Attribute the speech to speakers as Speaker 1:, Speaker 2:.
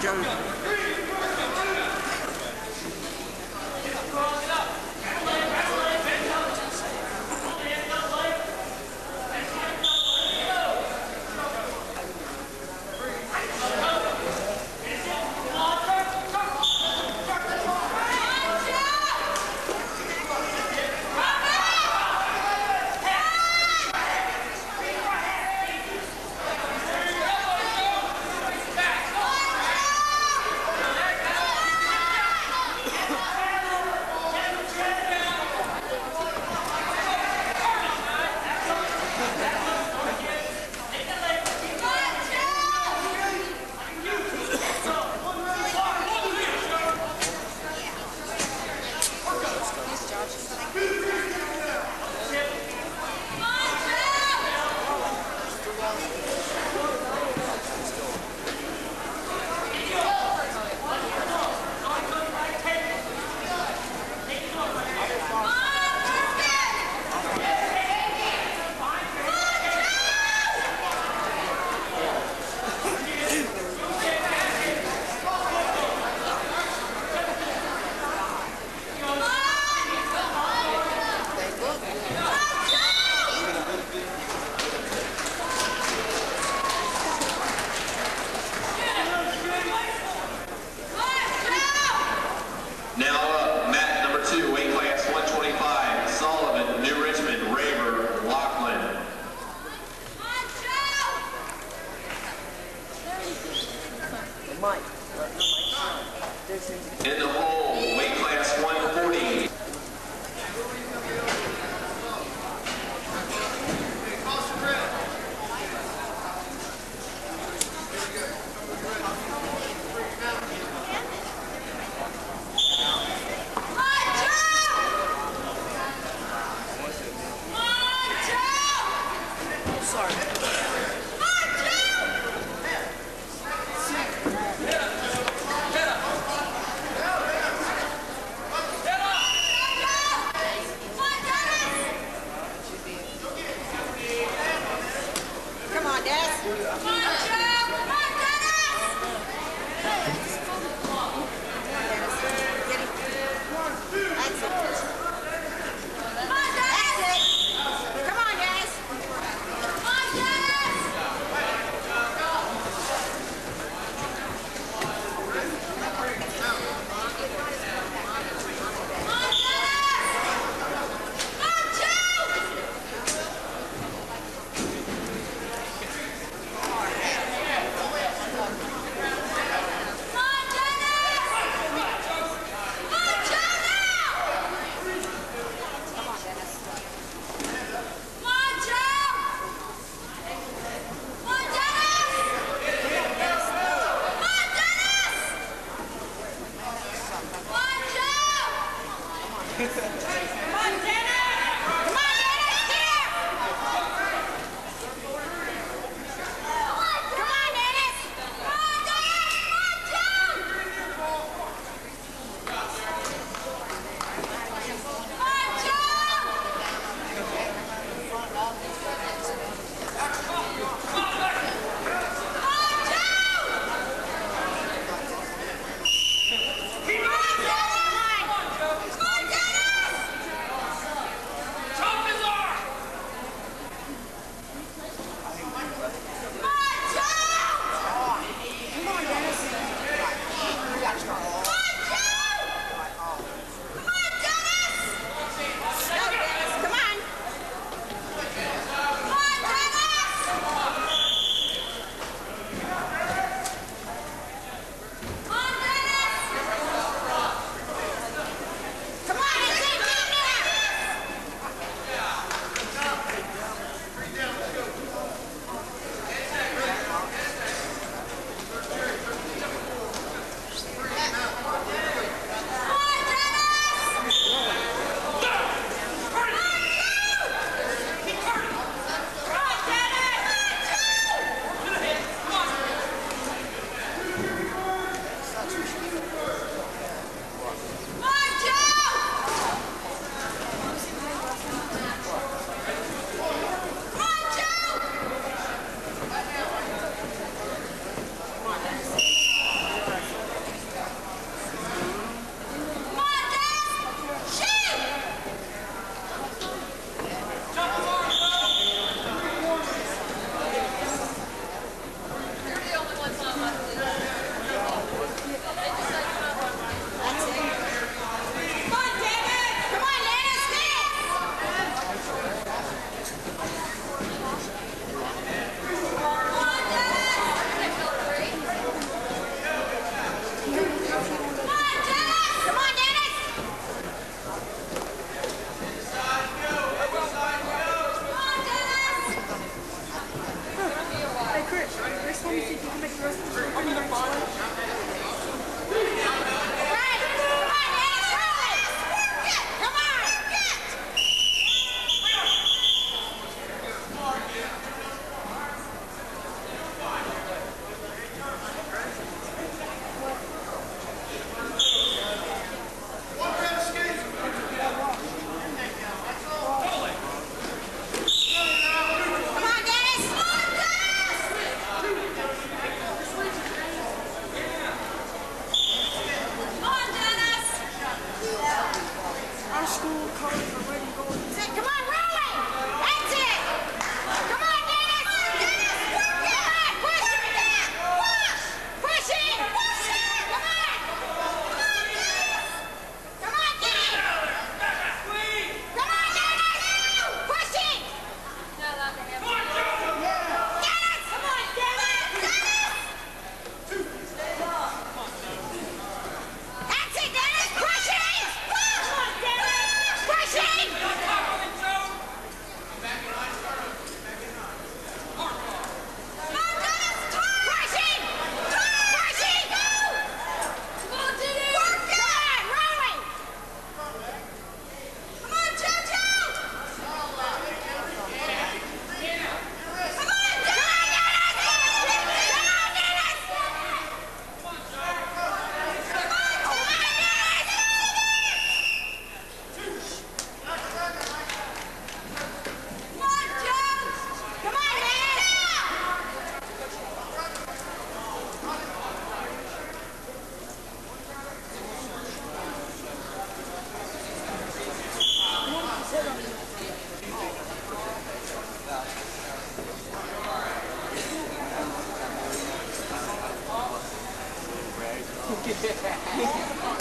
Speaker 1: Joe Yes. Come Yeah.